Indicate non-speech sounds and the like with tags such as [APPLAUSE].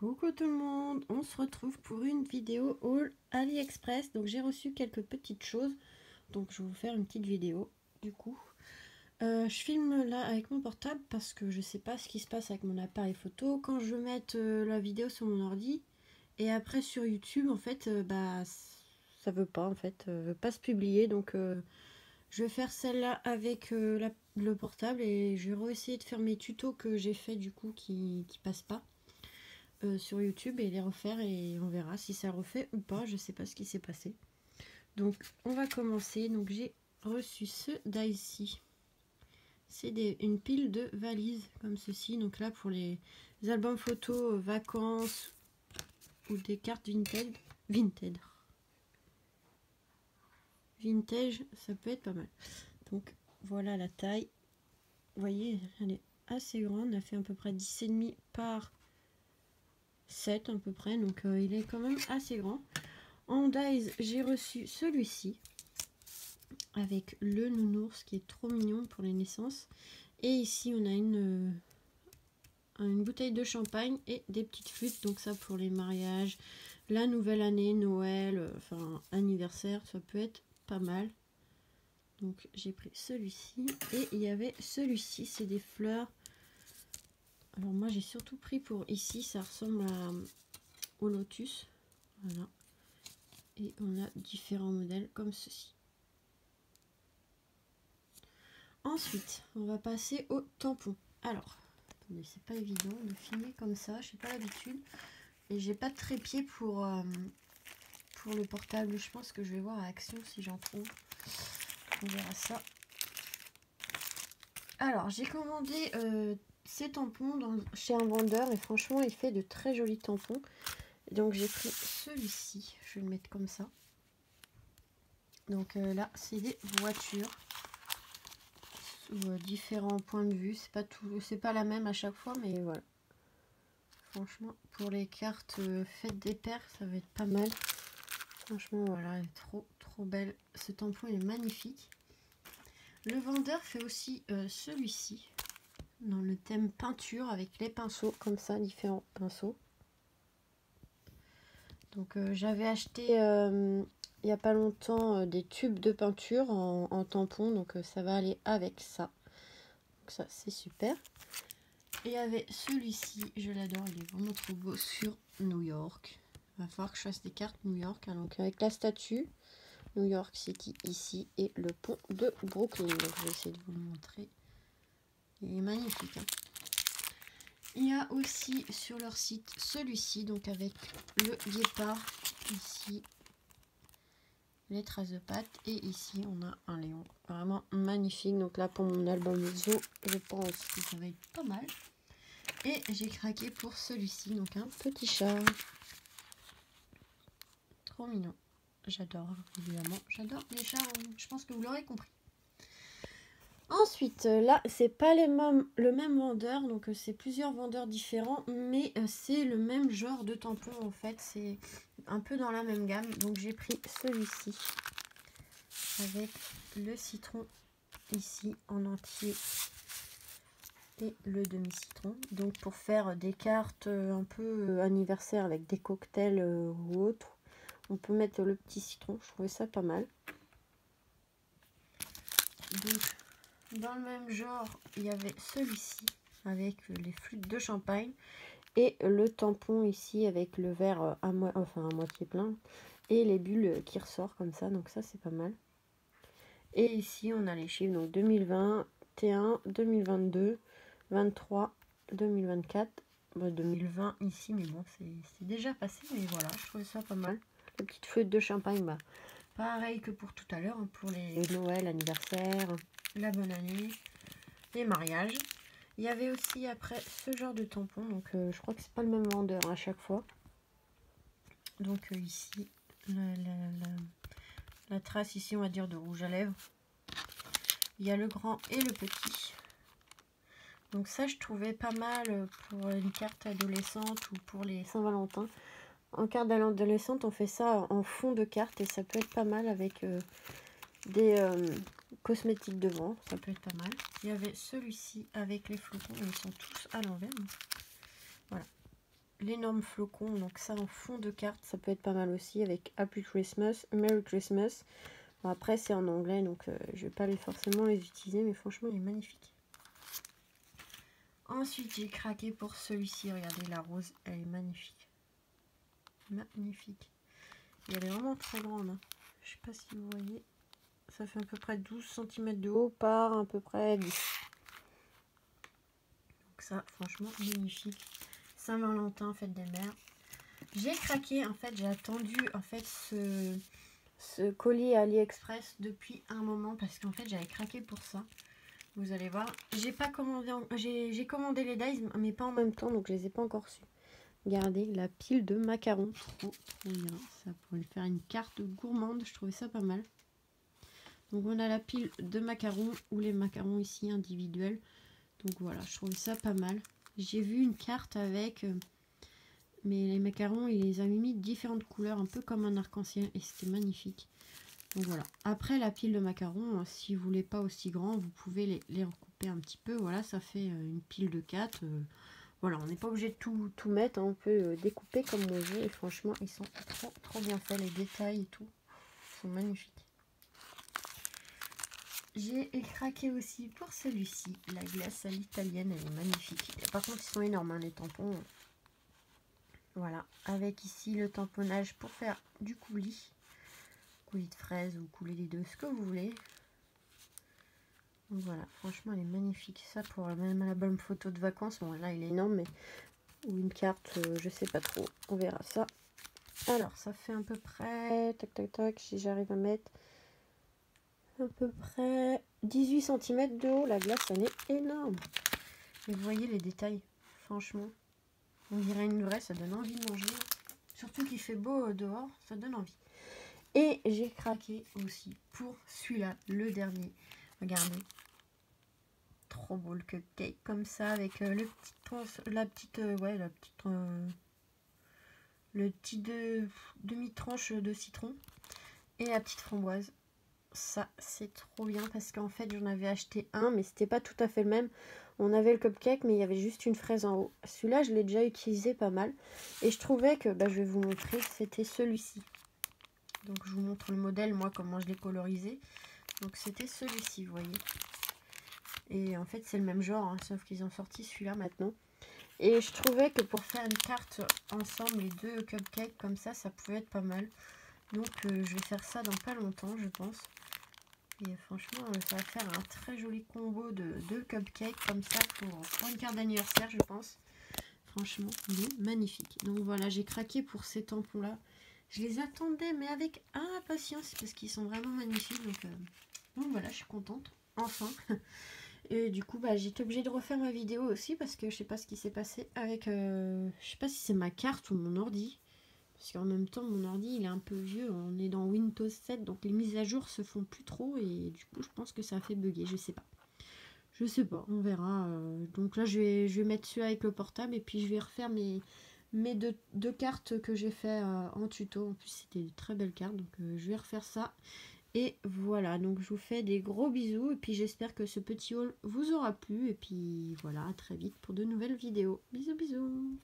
Coucou tout le monde, on se retrouve pour une vidéo haul AliExpress. Donc j'ai reçu quelques petites choses, donc je vais vous faire une petite vidéo du coup. Euh, je filme là avec mon portable parce que je sais pas ce qui se passe avec mon appareil photo. Quand je vais euh, la vidéo sur mon ordi et après sur YouTube, en fait, euh, bah ça veut pas en fait, veut pas se publier. Donc je vais faire celle-là avec le portable et je vais essayer de faire mes tutos que j'ai fait du coup qui, qui passent pas. Sur YouTube et les refaire et on verra si ça refait ou pas. Je sais pas ce qui s'est passé. Donc on va commencer. Donc j'ai reçu ce d'ici c'est une pile de valises comme ceci. Donc là, pour les, albums photos, euh, vacances ou des cartes vintage. Vintage. Vintage, ça peut être pas mal. Donc voilà la taille. Vous voyez, elle est assez grande. Elle fait à peu près 10,5 par 7 à peu près. Donc euh, il est quand même assez grand. En dies, j'ai reçu celui-ci avec le nounours qui est trop mignon pour les naissances. Et ici, on a une, euh, une bouteille de champagne et des petites flûtes. Donc ça pour les mariages, la nouvelle année, Noël, euh, enfin anniversaire, ça peut être pas mal. Donc j'ai pris celui-ci. Et il y avait celui-ci, c'est des fleurs. Alors moi j'ai surtout pris pour ici, ça ressemble à, au lotus. Voilà. Et on a différents modèles comme ceci. Ensuite, on va passer au tampon. Alors, c'est pas évident de filmer comme ça, je n'ai pas l'habitude. Et j'ai pas de trépied pour, euh, pour le portable. Je pense que je vais voir à Action si j'en trouve. On verra ça. Alors, j'ai commandé euh, ces tampons chez un vendeur et franchement, il fait de très jolis tampons. Donc, j'ai pris celui-ci. Je vais le mettre comme ça. Donc euh, là, c'est des voitures. Euh, différents points de vue. C'est pas tout, c'est pas la même à chaque fois, mais voilà. Franchement, pour les cartes euh, faites des paires, ça va être pas mal. Franchement, voilà, elle est trop, trop belle. Ce tampon est magnifique. Le vendeur fait aussi celui-ci, dans le thème peinture, avec les pinceaux, comme ça, différents pinceaux. Donc, j'avais acheté il n'y a pas longtemps euh, des tubes de peinture en, tampon. Donc euh, ça va aller avec ça. Donc ça c'est super. Et il y avait celui-ci, je l'adore, il est vraiment trop beau sur New York. Il va falloir que je fasse des cartes New York. Hein. donc avec la statue, New York City ici et le pont de Brooklyn. Donc je vais essayer de vous le montrer. Il est magnifique. Hein. Il y a aussi sur leur site celui-ci, donc avec le guépard ici les traces de pâte. Et ici, on a un léon. Vraiment magnifique. Donc là, pour mon album Zo, je pense que ça va être pas mal. Et j'ai craqué pour celui-ci. Donc un petit chat. Trop mignon. J'adore, évidemment. J'adore les chats. Je pense que vous l'aurez compris. Ensuite, euh, là, c'est pas les mêmes, le même vendeur, donc euh, c'est plusieurs vendeurs différents, mais euh, c'est le même genre de tampon en fait, c'est un peu dans la même gamme. Donc j'ai pris celui-ci avec le citron ici en entier et le demi-citron. Donc pour faire des cartes un peu anniversaire avec des cocktails ou autres, on peut mettre le petit citron, je trouvais ça pas mal. Donc dans le même genre, il y avait celui-ci avec les flûtes de champagne et le tampon ici avec le verre euh, à, moitié plein et les bulles qui ressortent comme ça. Donc ça, c'est pas mal. Et ici, on a les chiffres. Donc 2021, 2022, 23, 2024. 2020 ici, mais bon, c'est déjà passé. Mais voilà, je trouvais ça pas mal. La petite flûte de champagne, bah, pareil que pour tout à l'heure, hein, pour les Noël, anniversaire, la bonne année, les mariages. Il y avait aussi après ce genre de tampon, donc euh, je crois que c'est pas le même vendeur à chaque fois. Donc euh, ici, la, trace ici on va dire de rouge à lèvres. Il y a le grand et le petit. Donc ça je trouvais pas mal pour une carte adolescente ou pour les Saint-Valentin. En carte d'adolescente on fait ça en fond de carte et ça peut être pas mal avec euh, des, cosmétiques devant, ça peut être pas mal. Il y avait celui-ci avec les flocons, ils sont tous à l'envers. Voilà. l'énorme flocon. Donc ça en fond de carte, ça peut être pas mal aussi avec Happy Christmas, Merry Christmas. après c'est en anglais donc euh, je vais pas forcément les utiliser mais franchement il est magnifique. Ensuite j'ai craqué pour celui-ci. Regardez la rose, elle est magnifique. Magnifique. Et elle est vraiment très grande. Je sais pas si vous voyez. Ça fait à peu près 12 cm de haut par à peu près 10. Donc ça, franchement, magnifique. Saint-Valentin, fête des mères. J'ai craqué, en fait, j'ai attendu en fait ce, ce colis AliExpress depuis un moment parce qu'en fait j'avais craqué pour ça. Vous allez voir. J'ai pas commandé, j'ai commandé les dies mais pas en même temps donc je les ai pas encore reçus. Regardez la pile de macarons. Trop, trop bien. Ça pourrait faire une carte gourmande. Je trouvais ça pas mal. Donc on a la pile de macarons ou les macarons ici individuels. Donc voilà, je trouvais ça pas mal. J'ai vu une carte avec... Euh, mais les macarons, ils les a mis de différentes couleurs, un peu comme un arc-en-ciel. Et c'était magnifique. Donc voilà. Après la pile de macarons, euh, si vous voulez pas aussi grand, vous pouvez les, les recouper un petit peu. Voilà, ça fait euh, une pile de 4. Voilà, on n'est pas obligé de tout, tout mettre, hein. on peut euh, découper comme on veut. Et franchement, ils sont trop, trop bien faits, les détails et tout. Sont magnifiques. J'ai craqué aussi pour celui-ci, la glace à l'italienne, elle est magnifique. par contre, ils sont énormes, hein, les tampons. Voilà, avec ici le tamponnage pour faire du coulis. Coulis de fraises ou coulis des deux, ce que vous voulez voilà, franchement, elle est magnifique. Ça, pour même l'album photo de vacances, bon, là, il est énorme, mais... Ou une carte, euh, je sais pas trop. On verra ça. Alors, ça fait à peu près... Tac, tac, tac, si j'arrive à mettre... À peu près 18 cm de haut. La glace, elle est énorme. Et vous voyez les détails, franchement. On dirait une vraie, ça donne envie de manger. Surtout qu'il fait beau euh, dehors, ça donne envie. Et j'ai craqué aussi pour celui-là, le dernier. Regardez. Trop beau le cupcake comme ça avec euh, le petit la petite euh, ouais la petite euh, le petit de, demi tranche de citron et la petite framboise. Ça c'est trop bien parce qu'en fait j'en avais acheté un mais c'était pas tout à fait le même. On avait le cupcake mais il y avait juste une fraise en haut. Celui-là je l'ai déjà utilisé pas mal et je trouvais que bah, je vais vous montrer c'était celui-ci. Donc je vous montre le modèle moi comment je l'ai colorisé. Donc c'était celui-ci, vous voyez. Et en fait, c'est le même genre, hein, sauf qu'ils ont sorti celui-là maintenant. Et je trouvais que pour faire une carte ensemble, les deux cupcakes comme ça, ça pouvait être pas mal. Donc euh, je vais faire ça dans pas longtemps, je pense. Et franchement, euh, ça va faire un très joli combo de deux cupcakes comme ça pour, une carte d'anniversaire, je pense. Franchement, il est magnifique. Donc voilà, j'ai craqué pour ces tampons-là. Je les attendais, mais avec impatience, parce qu'ils sont vraiment magnifiques. Donc, euh, voilà, je suis contente. Enfin. [LAUGHS] Et du coup, bah, j'étais obligée de refaire ma vidéo aussi parce que je sais pas ce qui s'est passé avec... Euh, je sais pas si c'est ma carte ou mon ordi. Parce qu'en même temps, mon ordi, il est un peu vieux. On est dans Windows 7, donc les mises à jour se font plus trop. Et du coup, je pense que ça a fait bugger. Je sais pas. Je sais pas, on verra. Euh. donc là, je vais, je vais mettre celui avec le portable et puis je vais refaire mes, mes deux, cartes que j'ai fait euh, en tuto. En plus, c'était de très belles cartes. Donc, je vais refaire ça. Et voilà, donc je vous fais des gros bisous et puis j'espère que ce petit haul vous aura plu. Et puis voilà, à très vite pour de nouvelles vidéos. Bisous bisous